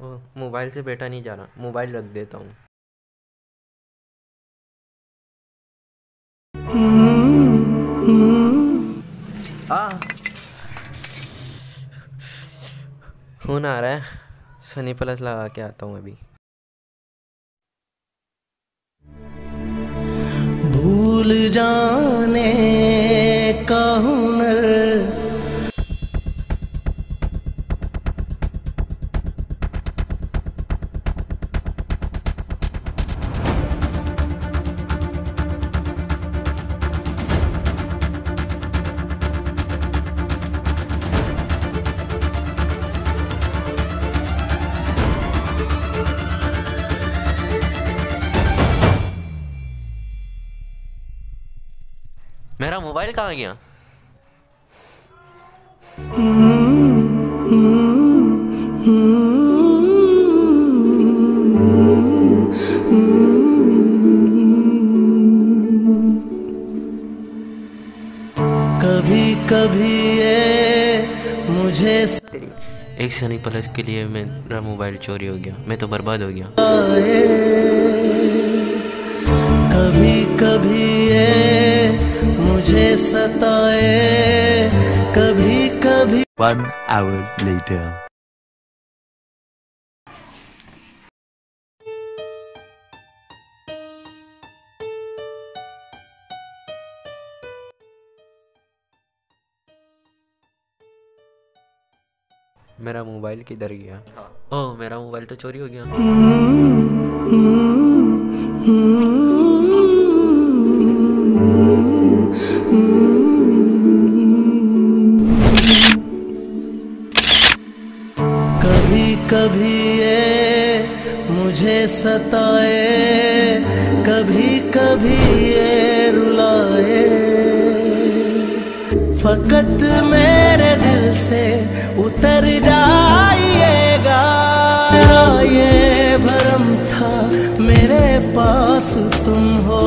Mobile से बैठा नहीं जा रहा। मोबाइल रख देता हूँ। फ़ोन आ रहा है। सनी प्लस लगा के आता हूँ अभी। भूल जाने मेरा मोबाइल कहाँ गया? कभी कभी ये मुझे एक सनी प्लस के लिए मेरा मोबाइल चोरी हो गया। मैं तो बर्बाद हो गया। कभी कभी ये मुझे सताए कभी कभी। One hour later. मेरा मोबाइल किधर गया? ओ मेरा मोबाइल तो चोरी हो गया। कभी ये मुझे सताए, कभी कभी ये रुलाए। फकत मेरे दिल से उतर जाइएगा। ये भरम था मेरे पास, तुम हो